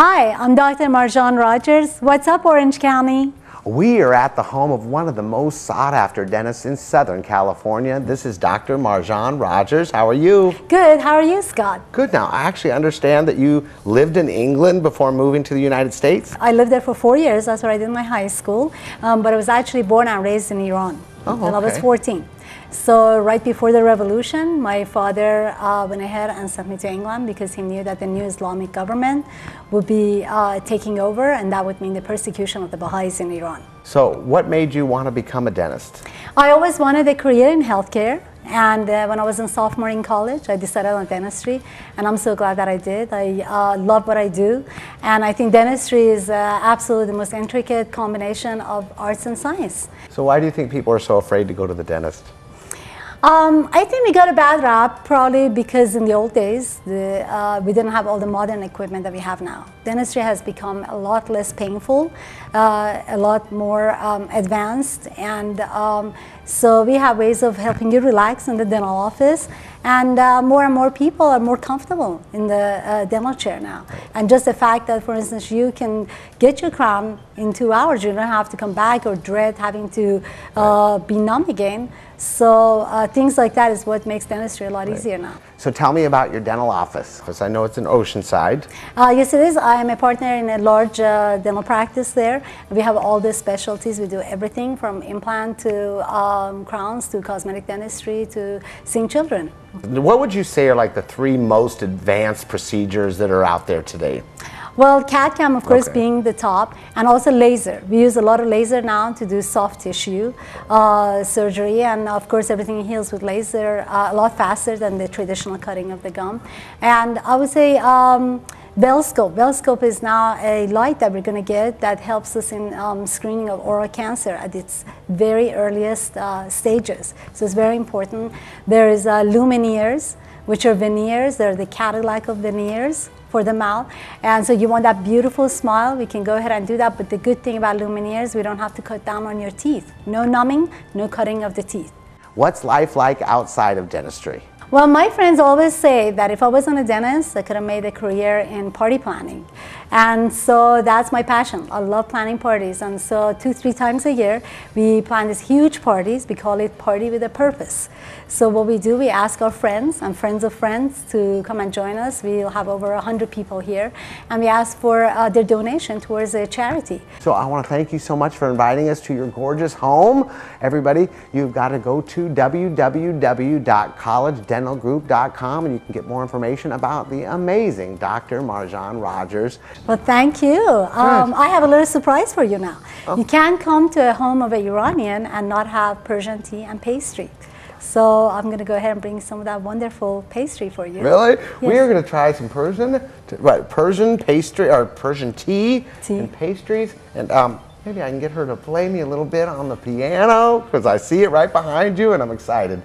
Hi, I'm Dr. Marjan Rogers. What's up, Orange County? We are at the home of one of the most sought after dentists in Southern California. This is Dr. Marjan Rogers. How are you? Good. How are you, Scott? Good. Now, I actually understand that you lived in England before moving to the United States. I lived there for four years. That's where I did my high school. Um, but I was actually born and raised in Iran Oh, until I was 14. So right before the revolution, my father uh, went ahead and sent me to England because he knew that the new Islamic government would be uh, taking over, and that would mean the persecution of the Baha'is in Iran. So, what made you want to become a dentist? I always wanted a career in healthcare. And uh, when I was in sophomore in college, I decided on dentistry, and I'm so glad that I did. I uh, love what I do, and I think dentistry is uh, absolutely the most intricate combination of arts and science. So, why do you think people are so afraid to go to the dentist? Um, I think we got a bad rap probably because in the old days the, uh, we didn't have all the modern equipment that we have now. Dentistry has become a lot less painful, uh, a lot more um, advanced, and um, so we have ways of helping you relax in the dental office. And uh, more and more people are more comfortable in the uh, dental chair now. And just the fact that, for instance, you can get your crown in two hours, you don't have to come back or dread having to uh, be numb again. So uh, things like that is what makes dentistry a lot easier now. So, tell me about your dental office, because I know it's in Oceanside. Uh, yes, it is. I am a partner in a large uh, dental practice there. We have all the specialties. We do everything from implant to um, crowns to cosmetic dentistry to seeing children. What would you say are like the three most advanced procedures that are out there today? Well, CAD CAM, of course, Okay. being the top, and also laser. We use a lot of laser now to do soft tissue uh, surgery, and of course, everything heals with laser uh, a lot faster than the traditional cutting of the gum. And I would say, um, Velscope. Velscope is now a light that we're going to get that helps us in um, screening of oral cancer at its very earliest uh, stages. So it's very important. There is uh, lumineers, which are veneers. They're the Cadillac of veneers for the mouth. And so you want that beautiful smile, we can go ahead and do that. But the good thing about lumineers, we don't have to cut down on your teeth. No numbing, no cutting of the teeth. What's life like outside of dentistry? Well, my friends always say that if I wasn't a dentist, I could have made a career in party planning. And so that's my passion. I love planning parties. And so two, three times a year, we plan these huge parties. We call it Party with a Purpose. So what we do, we ask our friends and friends of friends to come and join us. We'll have over 100 people here. And we ask for uh, their donation towards a charity. So I want to thank you so much for inviting us to your gorgeous home. Everybody, you've got to go to www.collegedentalgroup.com and you can get more information about the amazing Dr. Marjan Rogers. Well, thank you. Um, I have a little surprise for you now. You can't come to a home of a Iranian and not have Persian tea and pastry. So I'm going to go ahead and bring some of that wonderful pastry for you. Really? We are going to try some Persian, t- what, Persian pastry or Persian tea, Tea. and pastries. And um, maybe I can get her to play me a little bit on the piano because I see it right behind you and I'm excited.